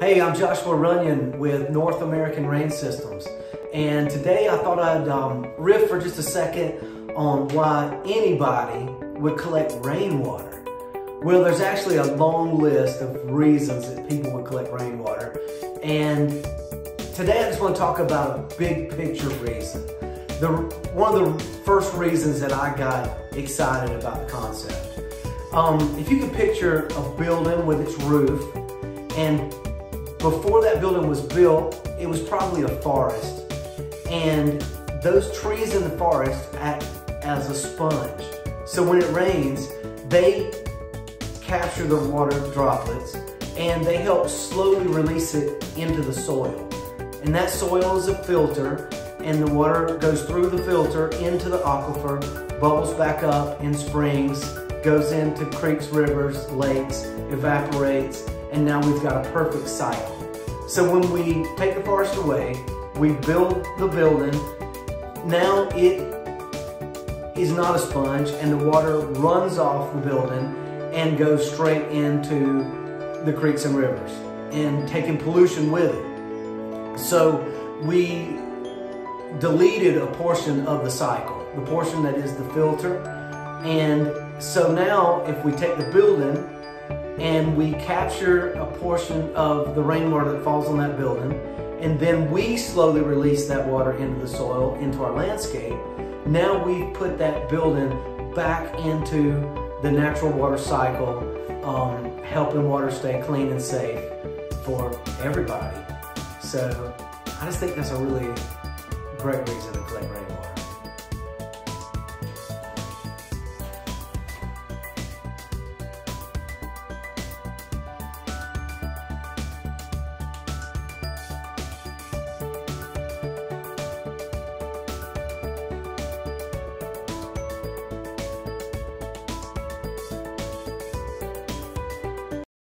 Hey, I'm Joshua Runion with North American Rain Systems. And today I thought I'd um, riff for just a second on why anybody would collect rainwater. Well, there's actually a long list of reasons that people would collect rainwater. And today I just want to talk about a big picture reason. The, one of the first reasons that I got excited about the concept. Um, if you can picture a building with its roof and before that building was built, it was probably a forest. And those trees in the forest act as a sponge. So when it rains, they capture the water droplets and they help slowly release it into the soil. And that soil is a filter and the water goes through the filter into the aquifer, bubbles back up in springs, goes into creeks, rivers, lakes, evaporates, and now we've got a perfect cycle. So when we take the forest away, we build the building, now it is not a sponge and the water runs off the building and goes straight into the creeks and rivers and taking pollution with it. So we deleted a portion of the cycle, the portion that is the filter. And so now if we take the building and we capture a portion of the rainwater that falls on that building, and then we slowly release that water into the soil, into our landscape, now we've put that building back into the natural water cycle, um, helping water stay clean and safe for everybody. So I just think that's a really great reason to collect rainwater.